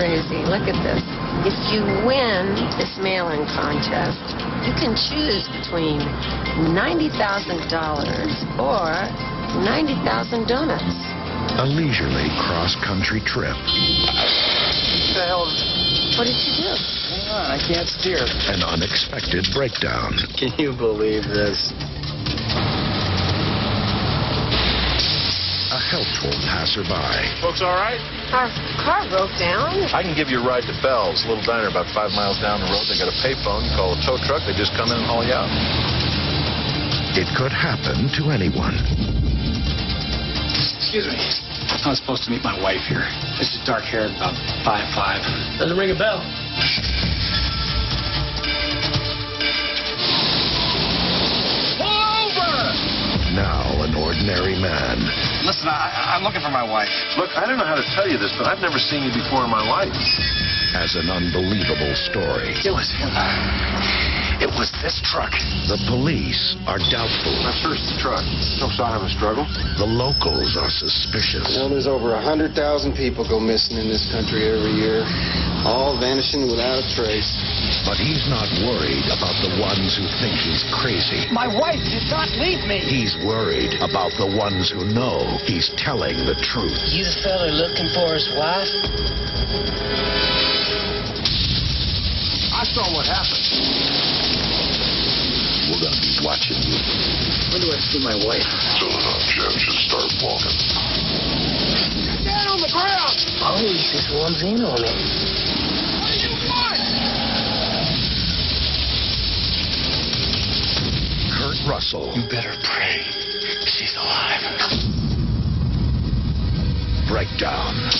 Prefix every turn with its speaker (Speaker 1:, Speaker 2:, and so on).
Speaker 1: crazy. Look at this. If you win this mail-in contest, you can choose between $90,000 or 90,000 donuts.
Speaker 2: A leisurely cross-country trip.
Speaker 3: What the hell
Speaker 1: What did you do?
Speaker 3: Hang on, I can't steer.
Speaker 2: An unexpected breakdown.
Speaker 3: Can you believe this?
Speaker 2: Helpful passerby.
Speaker 4: Folks all right?
Speaker 1: Our car broke down.
Speaker 4: I can give you a ride to Bell's, a little diner about five miles down the road. They got a payphone. You call a tow truck. They just come in and haul you out.
Speaker 2: It could happen to anyone.
Speaker 5: Excuse me. I was supposed to meet my wife here. This is dark haired, about five five. Doesn't ring a bell.
Speaker 2: An ordinary man.
Speaker 5: Listen, I, I'm looking for my wife.
Speaker 4: Look, I don't know how to tell you this, but I've never seen you before in my life.
Speaker 2: As an unbelievable story.
Speaker 5: It was him. It was this truck.
Speaker 2: The police are doubtful.
Speaker 4: I searched the truck. No sign of a struggle.
Speaker 2: The locals are suspicious.
Speaker 6: Well, there's over 100,000 people go missing in this country every year, all vanishing without a trace.
Speaker 2: But he's not worried about the ones who think he's crazy.
Speaker 5: My wife did not leave me.
Speaker 2: He's worried about the ones who know he's telling the truth.
Speaker 7: You the fella looking for his wife?
Speaker 5: Do I see my wife?
Speaker 2: Soon enough, Jeff should start walking.
Speaker 3: Down on the ground!
Speaker 7: Oh, Police is one's in on it.
Speaker 2: Kurt Russell,
Speaker 5: You better pray she's alive.
Speaker 2: Breakdown.